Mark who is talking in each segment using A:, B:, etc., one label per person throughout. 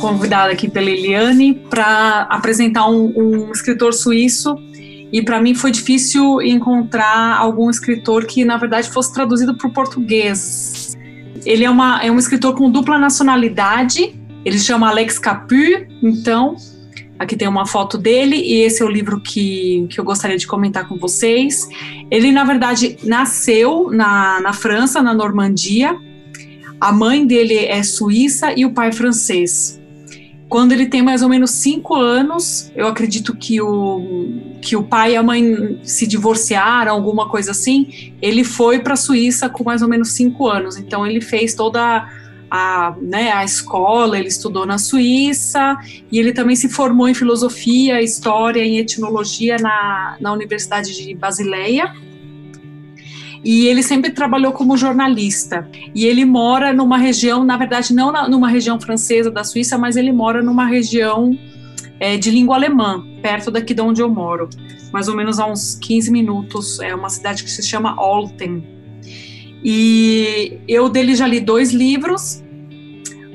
A: convidada aqui pela Eliane para apresentar um, um, escritor suíço e para mim foi difícil encontrar algum escritor que na verdade fosse traduzido para o português. Ele é, uma, é um escritor com dupla nacionalidade, ele se chama Alex Capu, então aqui tem uma foto dele e esse é o livro que, que eu gostaria de comentar com vocês. Ele na verdade nasceu na, na França, na Normandia, a mãe dele é suíça e o pai francês. Quando ele tem mais ou menos cinco anos, eu acredito que o, que o pai e a mãe se divorciaram, alguma coisa assim. Ele foi para a Suíça com mais ou menos cinco anos. Então ele fez toda a, né, a escola, ele estudou na Suíça e ele também se formou em filosofia, história e etnologia na, na Universidade de Basileia e ele sempre trabalhou como jornalista. E ele mora numa região, na verdade, não na, numa região francesa da Suíça, mas ele mora numa região é, de língua alemã, perto daqui de onde eu moro, mais ou menos a uns 15 minutos. É uma cidade que se chama Olten. E eu dele já li dois livros,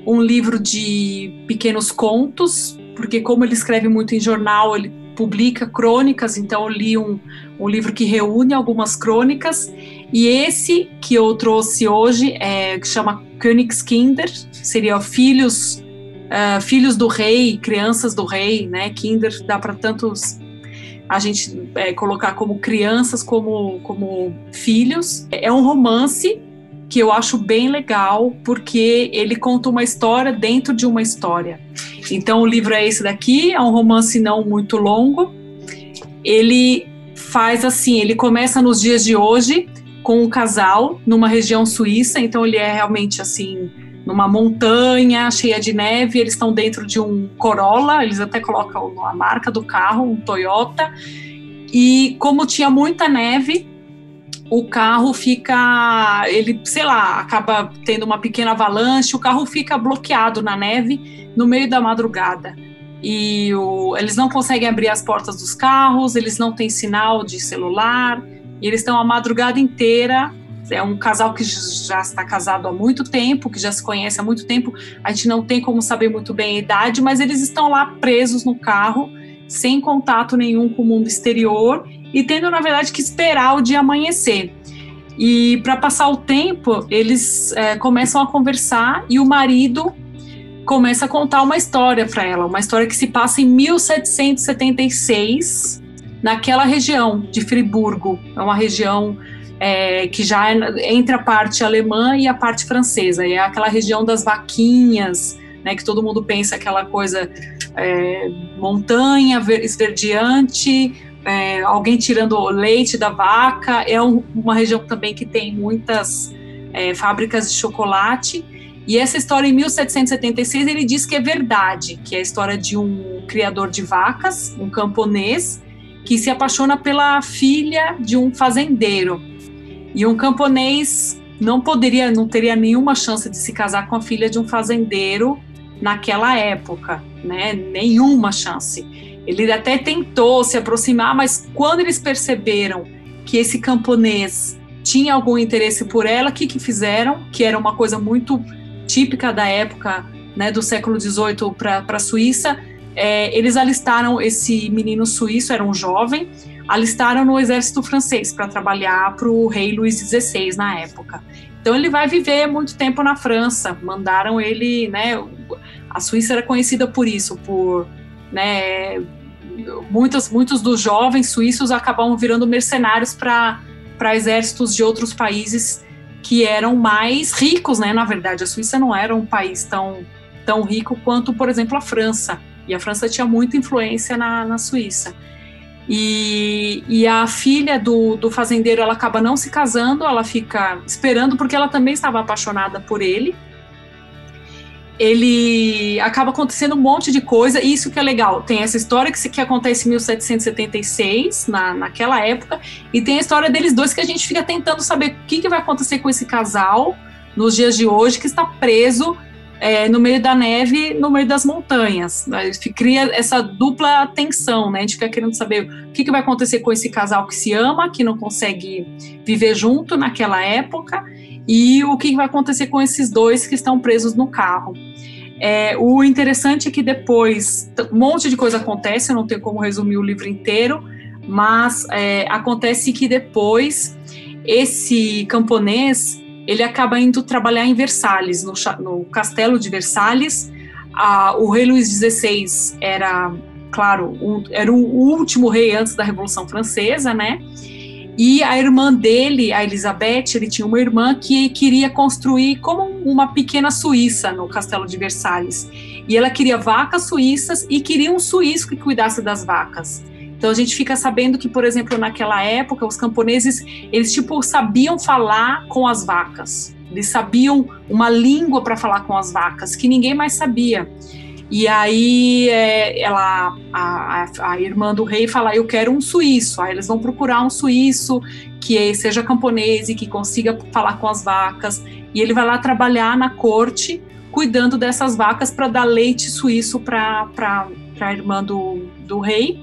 A: um livro de pequenos contos, porque como ele escreve muito em jornal, ele publica crônicas, então eu li um, um livro que reúne algumas crônicas, e esse que eu trouxe hoje é que chama Königskinder, seria filhos uh, filhos do rei, crianças do rei, né? Kinder dá para tantos a gente é, colocar como crianças como como filhos. É um romance que eu acho bem legal porque ele conta uma história dentro de uma história. Então o livro é esse daqui, é um romance não muito longo. Ele faz assim, ele começa nos dias de hoje com um casal numa região suíça, então ele é realmente assim numa montanha cheia de neve, eles estão dentro de um Corolla, eles até colocam a marca do carro, um Toyota. E como tinha muita neve, o carro fica, ele, sei lá, acaba tendo uma pequena avalanche, o carro fica bloqueado na neve no meio da madrugada. E o, eles não conseguem abrir as portas dos carros, eles não têm sinal de celular, e eles estão a madrugada inteira. É um casal que já está casado há muito tempo, que já se conhece há muito tempo. A gente não tem como saber muito bem a idade, mas eles estão lá presos no carro, sem contato nenhum com o mundo exterior e tendo, na verdade, que esperar o dia amanhecer. E para passar o tempo, eles é, começam a conversar e o marido começa a contar uma história para ela, uma história que se passa em 1776, naquela região de Friburgo. É uma região é, que já é entre a parte alemã e a parte francesa. é aquela região das vaquinhas, né, que todo mundo pensa aquela coisa é, montanha esverdeante, é, alguém tirando o leite da vaca. É um, uma região também que tem muitas é, fábricas de chocolate. E essa história, em 1776, ele diz que é verdade, que é a história de um criador de vacas, um camponês, que se apaixona pela filha de um fazendeiro. E um camponês não poderia, não teria nenhuma chance de se casar com a filha de um fazendeiro naquela época, né? Nenhuma chance. Ele até tentou se aproximar, mas quando eles perceberam que esse camponês tinha algum interesse por ela, o que, que fizeram? Que era uma coisa muito típica da época, né, do século XVIII para a Suíça. É, eles alistaram esse menino suíço, era um jovem, alistaram no exército francês para trabalhar para o rei Luís XVI na época. Então ele vai viver muito tempo na França. Mandaram ele, né? A Suíça era conhecida por isso, por né, muitos, muitos dos jovens suíços acabam virando mercenários para exércitos de outros países que eram mais ricos, né? Na verdade, a Suíça não era um país tão, tão rico quanto, por exemplo, a França. E a França tinha muita influência na, na Suíça. E, e a filha do, do fazendeiro, ela acaba não se casando, ela fica esperando, porque ela também estava apaixonada por ele. Ele acaba acontecendo um monte de coisa, e isso que é legal. Tem essa história que, que acontece em 1776, na, naquela época, e tem a história deles dois que a gente fica tentando saber o que, que vai acontecer com esse casal nos dias de hoje, que está preso é, no meio da neve, no meio das montanhas. Cria essa dupla tensão, né? A gente fica querendo saber o que, que vai acontecer com esse casal que se ama, que não consegue viver junto naquela época, e o que vai acontecer com esses dois que estão presos no carro. É, o interessante é que depois um monte de coisa acontece, eu não tenho como resumir o livro inteiro, mas é, acontece que depois esse camponês ele acaba indo trabalhar em Versalhes, no, no castelo de Versalhes. Ah, o rei Luís XVI era, claro, um, era o último rei antes da Revolução Francesa, né? E a irmã dele, a Elizabeth, ele tinha uma irmã que queria construir como uma pequena Suíça no castelo de Versalhes. E ela queria vacas suíças e queria um suíço que cuidasse das vacas. Então a gente fica sabendo que, por exemplo, naquela época, os camponeses, eles tipo sabiam falar com as vacas. Eles sabiam uma língua para falar com as vacas que ninguém mais sabia. E aí é, ela, a, a, irmã do rei fala, eu quero um suíço. Aí eles vão procurar um suíço que seja camponês e que consiga falar com as vacas. E ele vai lá trabalhar na corte, cuidando dessas vacas para dar leite suíço para a irmã do, do rei.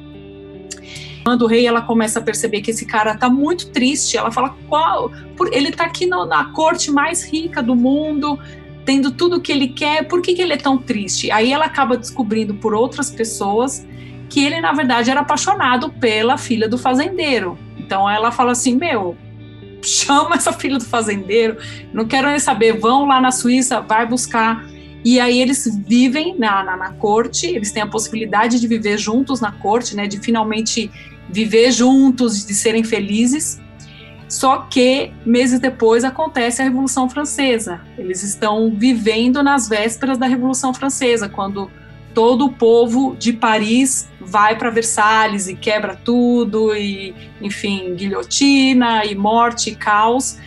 A: A irmã do rei ela começa a perceber que esse cara tá muito triste. Ela fala, qual? Ele tá aqui no, na corte mais rica do mundo tendo tudo o que ele quer, por que, que ele é tão triste? Aí ela acaba descobrindo por outras pessoas que ele, na verdade, era apaixonado pela filha do fazendeiro. Então ela fala assim: Meu, chama essa filha do fazendeiro, não quero nem saber, vão lá na Suíça, vai buscar. E aí eles vivem na, na, na, corte, eles têm a possibilidade de viver juntos na corte, né, de finalmente viver juntos, de serem felizes. Só que meses depois acontece a Revolução Francesa. Eles estão vivendo nas vésperas da Revolução Francesa, quando todo o povo de Paris vai para Versalhes e quebra tudo, e enfim, guilhotina e morte e caos.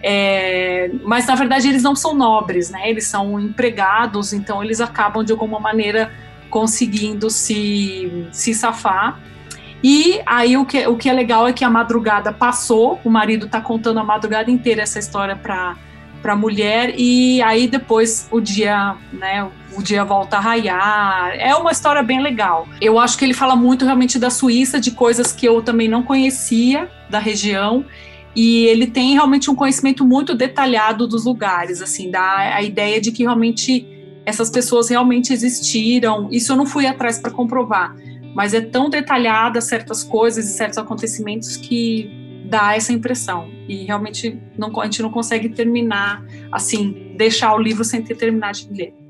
A: É, mas na verdade eles não são nobres, né? Eles são empregados, então eles acabam de alguma maneira conseguindo se, se safar. E aí o que, o que é legal é que a madrugada passou, o marido está contando a madrugada inteira essa história para para mulher e aí depois o dia, né, o dia volta a raiar. É uma história bem legal. Eu acho que ele fala muito realmente da Suíça, de coisas que eu também não conhecia da região. E ele tem realmente um conhecimento muito detalhado dos lugares, assim, dá a ideia de que realmente essas pessoas realmente existiram. Isso eu não fui atrás para comprovar, mas é tão detalhada certas coisas e certos acontecimentos que dá essa impressão. E realmente não, a gente não consegue terminar, assim, deixar o livro sem ter terminado de ler.